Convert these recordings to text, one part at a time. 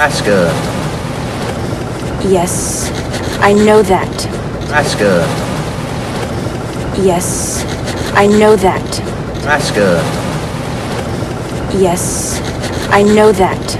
Raska, Yes, I know that. Raska, Yes, I know that. Raska, Yes, I know that.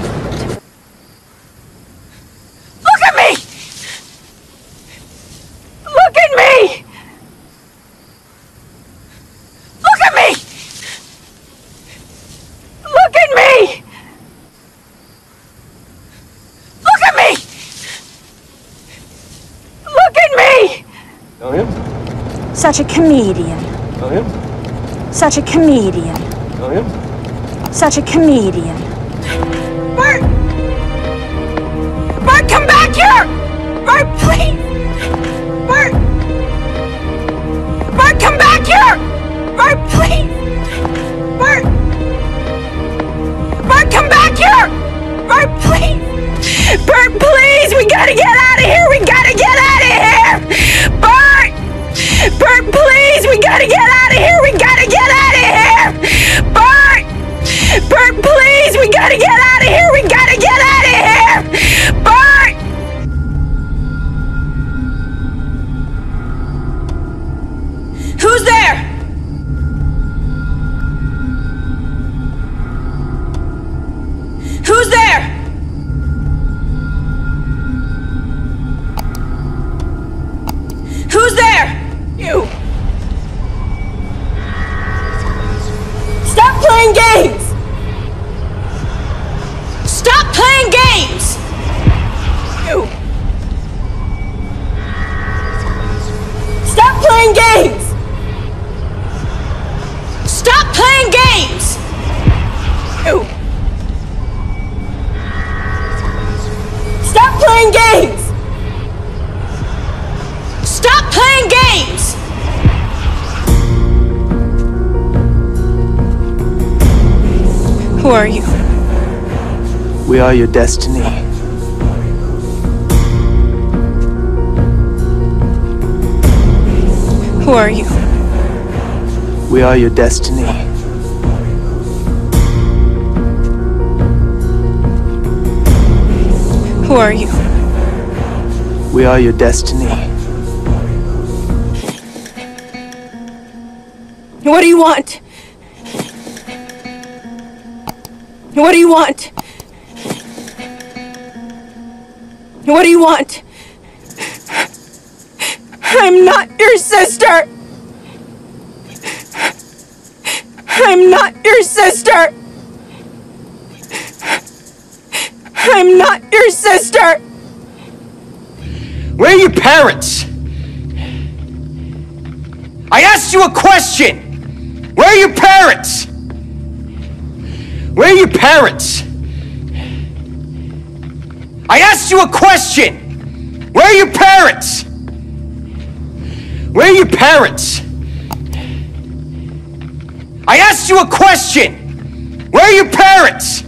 Know him? Such a comedian. Oh, him? Such a comedian. Oh, him? Such a comedian. Bert! Bert, come back here! Bert, please! Please! We gotta get out of here! We gotta get out of here! Bert! Bert, please! We gotta get out of here! Who are you? We are your destiny. Who are you? We are your destiny. Who are you? We are your destiny. What do you want? What do you want? What do you want? I'm not your sister! I'm not your sister! I'm not your sister! Where are your parents? I asked you a question! Where are your parents? Your parents? I asked you a question! Where are your parents? Where are your parents? I asked you a question! Where are your parents?